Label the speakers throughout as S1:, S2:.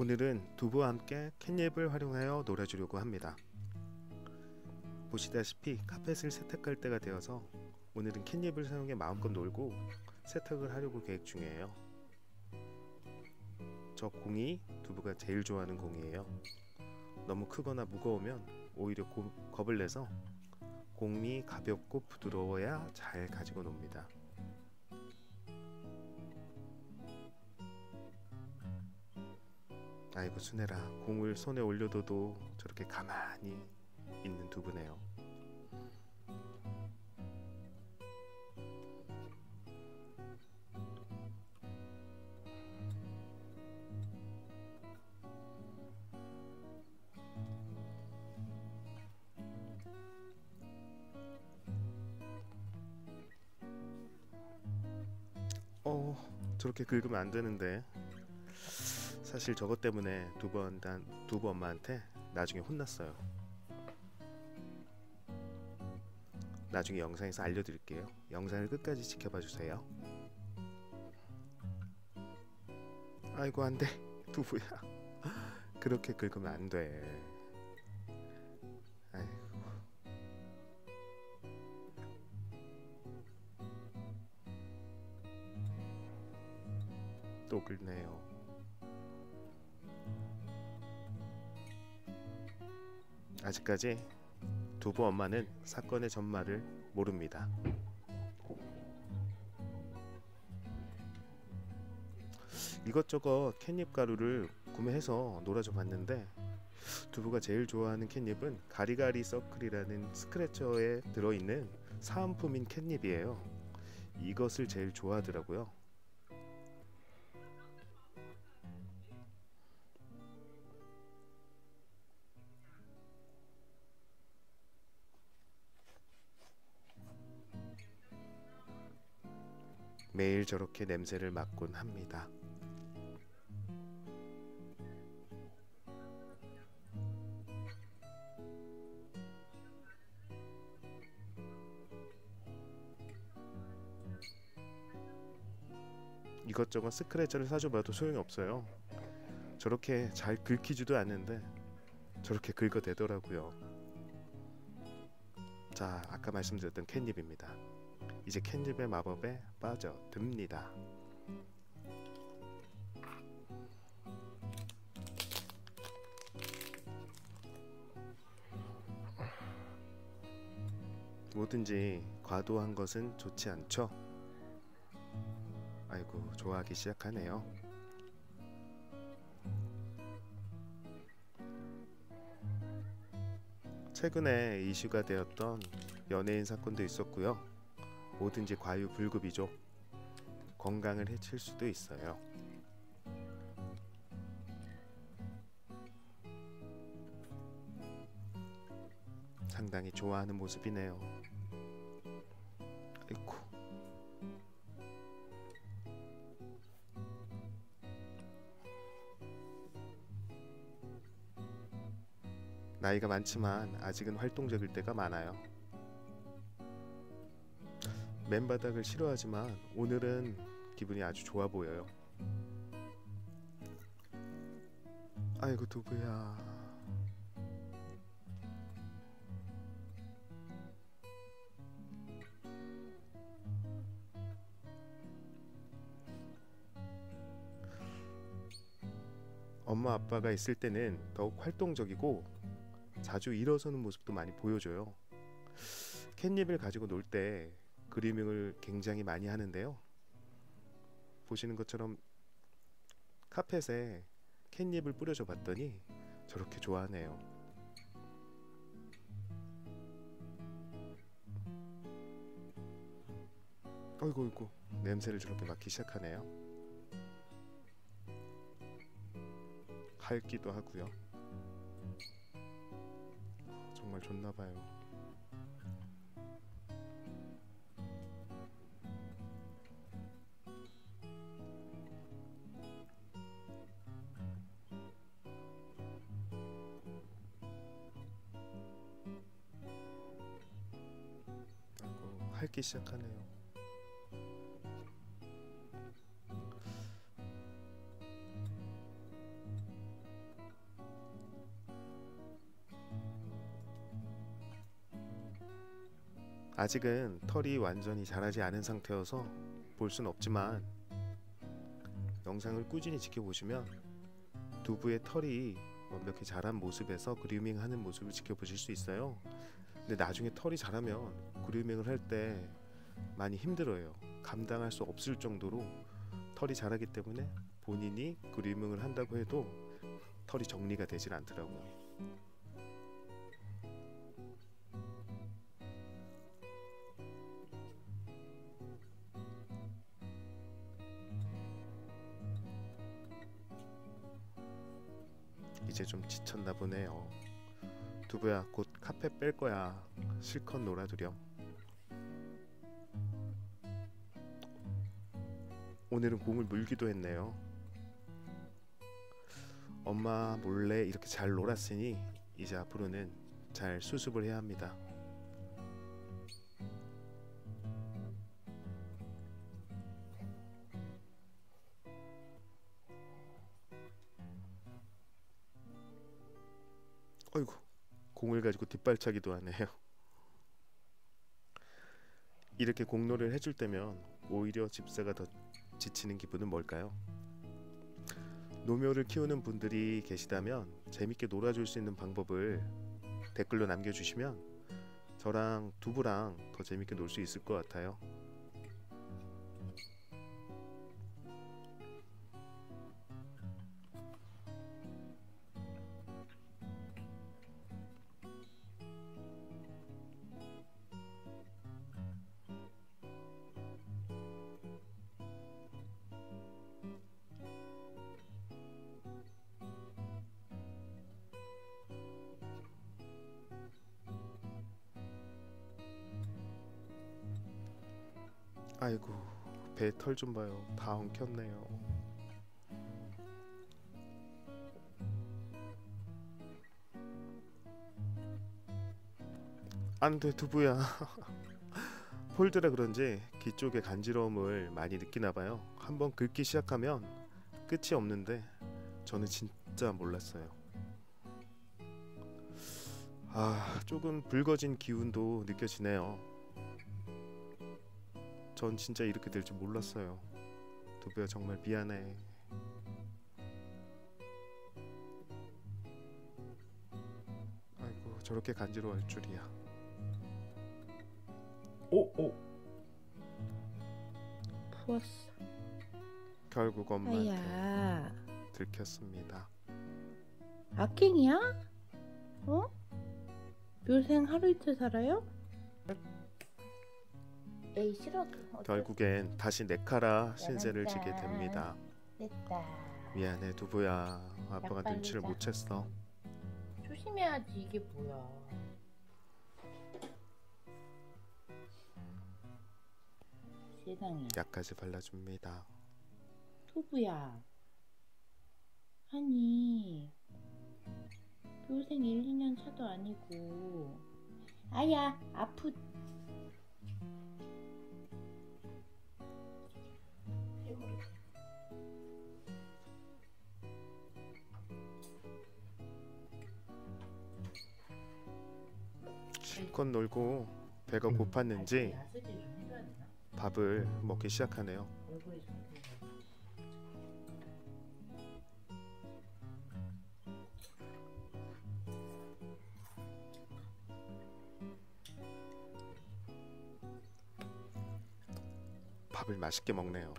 S1: 오늘은 두부와 함께 캣닙을 활용하여 놀아주려고 합니다. 보시다시피 카펫을 세탁할 때가 되어서 오늘은 캣닙을 사용해 마음껏 놀고 세탁을 하려고 계획 중이에요. 저 공이 두부가 제일 좋아하는 공이에요. 너무 크거나 무거우면 오히려 고, 겁을 내서 공이 가볍고 부드러워야 잘 가지고 놉니다. 아이고 순애라 공을 손에 올려둬도 저렇게 가만히 있는 두부네요. 어 저렇게 긁으면 안 되는데 사실 저것 때문에 두 번 단 두부 엄마한테 나중에 혼났어요. 나중에 영상에서 알려드릴게요. 영상을 끝까지 지켜봐 주세요. 아이고 안돼 두부야 그렇게 긁으면 안돼 아이고 또 긁네요 아직까지 두부 엄마는 사건의 전말을 모릅니다. 이것저것 캣닙 가루를 구매해서 놀아줘 봤는데 두부가 제일 좋아하는 캣닙은 가리가리 서클이라는 스크래처에 들어있는 사은품인 캣닙이에요. 이것을 제일 좋아하더라고요. 매일 저렇게 냄새를 맡곤 합니다. 이것저것 스크래처를 사줘봐도 소용이 없어요. 저렇게 잘 긁히지도 않는데 저렇게 긁어대더라고요. 자, 아까 말씀드렸던 캣닙입니다. 이제 캔집의 마법에 빠져듭니다. 뭐든지 과도한 것은 좋지 않죠? 아이고, 좋아하기 시작하네요. 최근에 이슈가 되었던 연예인 사건도 있었고요. 뭐든지 과유불급이죠. 건강을 해칠 수도 있어요. 상당히 좋아하는 모습이네요. 아이고. 나이가 많지만 아직은 활동적일 때가 많아요. 맨바닥을 싫어하지만 오늘은 기분이 아주 좋아 보여요. 아이고 두부야. 엄마 아빠가 있을 때는 더욱 활동적이고 자주 일어서는 모습도 많이 보여줘요. 캣닙을 가지고 놀때 그리밍을 굉장히 많이 하는데요. 보시는 것처럼 카펫에 캣닙을 뿌려줘 봤더니 저렇게 좋아하네요. 어이구 어이구 냄새를 저렇게 맡기 시작하네요. 핥기도 하고요. 정말 좋나봐요. 찾기 시작하네요. 아직은 털이 완전히 자라지 않은 상태여서 볼 순 없지만 영상을 꾸준히 지켜보시면 두부의 털이 완벽히 자란 모습에서 그루밍하는 모습을 지켜보실 수 있어요. 근데 나중에 털이 자라면 그루밍을 할 때 많이 힘들어요. 감당할 수 없을 정도로 털이 자라기 때문에 본인이 그루밍을 한다고 해도 털이 정리가 되질 않더라고요. 이제 좀 지쳤나 보네요. 두부야 곧 카페 뺄 거야. 실컷 놀아두렴. 오늘은 공을 물기도 했네요. 엄마 몰래 이렇게 잘 놀았으니 이제 앞으로는 잘 수습을 해야 합니다. 공을 가지고 뒷발차기도 하네요. 이렇게 공놀이를 해줄 때면 오히려 집사가 더 지치는 기분은 뭘까요? 노묘를 키우는 분들이 계시다면 재밌게 놀아줄 수 있는 방법을 댓글로 남겨주시면 저랑 두부랑 더 재밌게 놀 수 있을 것 같아요. 아이고 배 털 좀 봐요. 다 엉켰네요. 안돼 두부야. 폴드라 그런지 귀 쪽에 간지러움을 많이 느끼나 봐요. 한번 긁기 시작하면 끝이 없는데 저는 진짜 몰랐어요. 아 조금 붉어진 기운도 느껴지네요 전 진짜 이렇게 될 줄 몰랐어요. 두부야 정말 미안해. 아이고 저렇게 간지러워할 줄이야.
S2: 오, 오.
S3: 부었어.
S1: 결국 엄마한테
S3: 아야,
S1: 들켰습니다.
S3: 악행이야? 어? 묘생 하루 이틀 살아요? 에이 싫어.
S1: 결국엔 다시 네카라 신세를. 지게 됩니다.
S3: 수 없다.
S1: 미안해 두부야. 아빠가
S3: 약
S1: 눈치를 못. 챘어.
S3: 조심해야지 이게 뭐야. 세상에.
S1: 약까지 발라줍니다.
S3: 토부야. 아니, 교생 1, 2년 차도 아니고. 아야, 아프.
S1: 실컷 놀고 배가 고팠는지
S3: 해줘야 되나?
S1: 밥을 먹기 시작하네요. 밥을 맛있게 먹네요.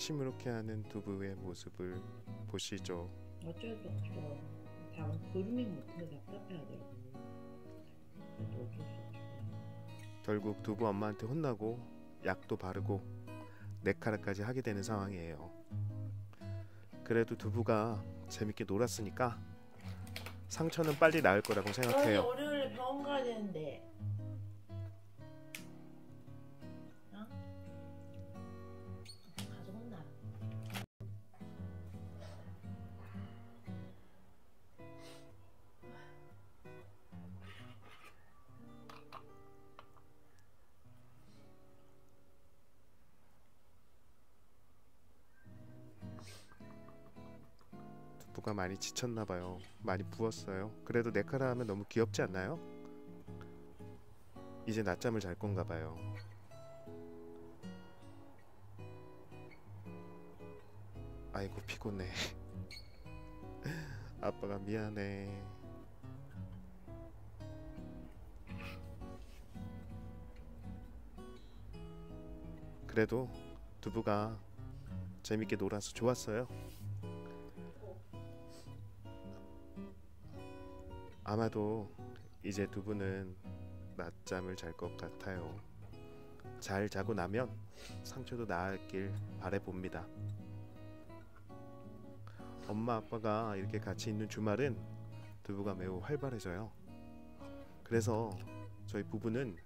S1: 시무룩해 하는 두부의 모습을 보시죠.
S3: 어쩔 수 없어. 다 그루밍 못해서 답답해하더라고. 그래도 어쩔 수 없어.
S1: 결국 두부 엄마한테 혼나고 약도 바르고 네카라까지 하게 되는 상황이에요. 그래도 두부가 재밌게 놀았으니까 상처는 빨리 나을 거라고 생각해요.
S3: 월요일에 병원 가야 되는데.
S1: 부가 많이 지쳤나 봐요. 많이 부었어요. 그래도 네카라 하면 너무 귀엽지 않나요? 이제 낮잠을 잘 건가 봐요. 아이고 피곤해. 아빠가 미안해. 그래도 두부가 재밌게 놀아서 좋았어요. 아마도 이제 두부는 낮잠을 잘 것 같아요. 잘 자고 나면 상처도 나았길 바래봅니다. 엄마 아빠가 이렇게 같이 있는 주말은 두부가 매우 활발해져요. 그래서 저희 부부는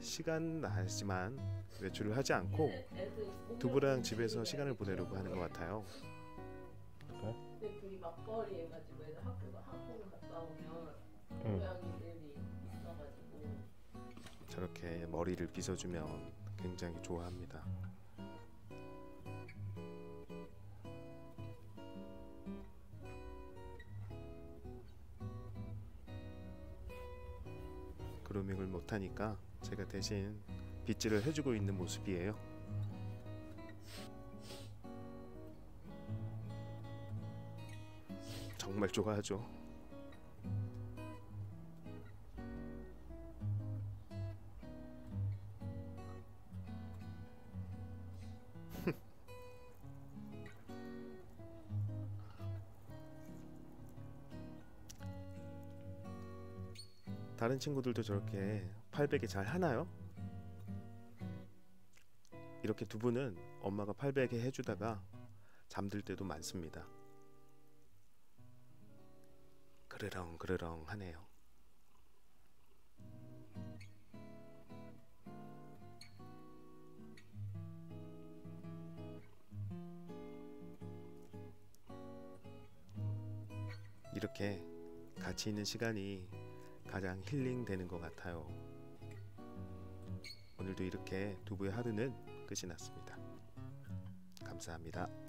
S1: 시간 나지만 외출을 하지 않고 두부랑 집에서 시간을 보내려고 하는 것 같아요.
S2: 근데
S1: 저렇게 머리를 빗어주면 굉장히 좋아합니다. 그루밍을 못하니까 제가 대신 빗질을 해주고 있는 모습이에요. 정말 좋아하죠. 다른 친구들도 저렇게 팔베개 잘 하나요? 이렇게 두 분은 엄마가 팔베개 해주다가 잠들 때도 많습니다. 그르렁 그르렁 하네요. 이렇게 같이 있는 시간이 가장 힐링되는 것 같아요. 오늘도 이렇게 두부의 하루는 끝이 났습니다. 감사합니다.